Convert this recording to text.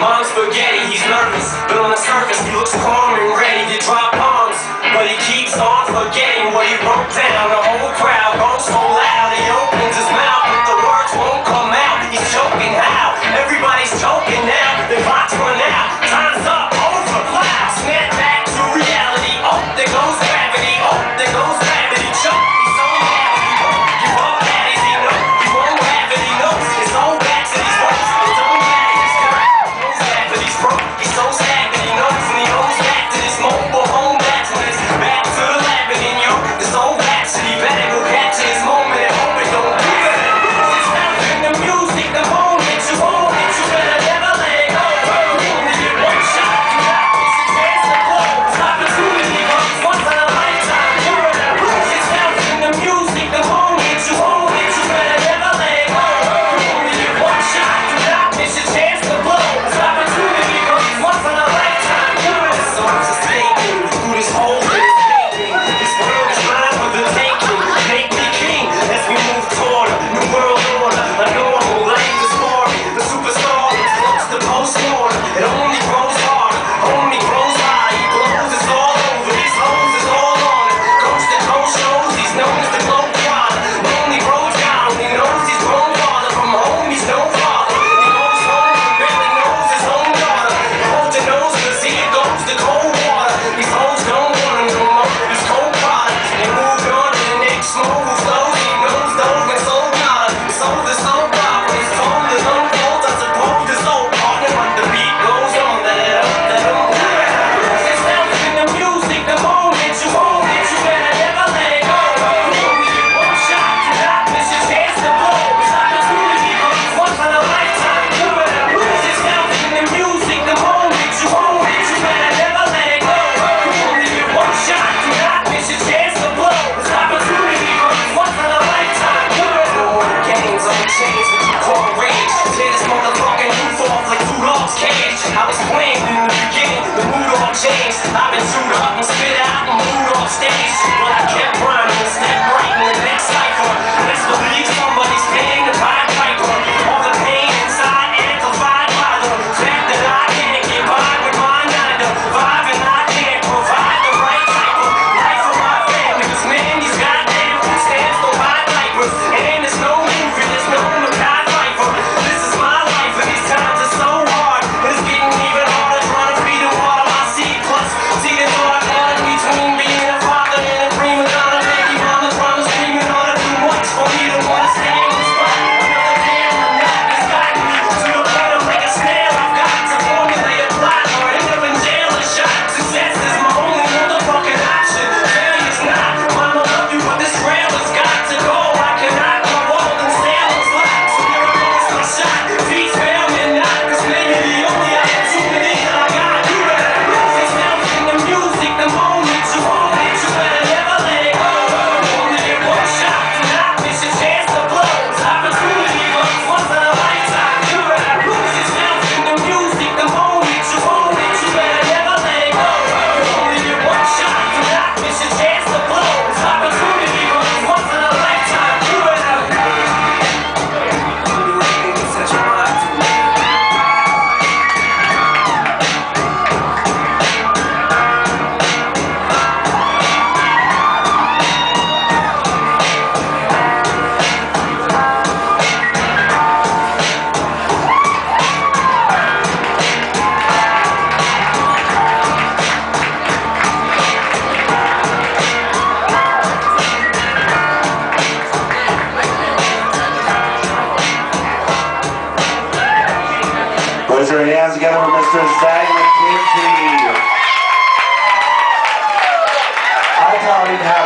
Mom's spaghetti, he's nervous, but on the surface he looks calm Put your hands together for Mr. Zach Mackenzie. I taught him how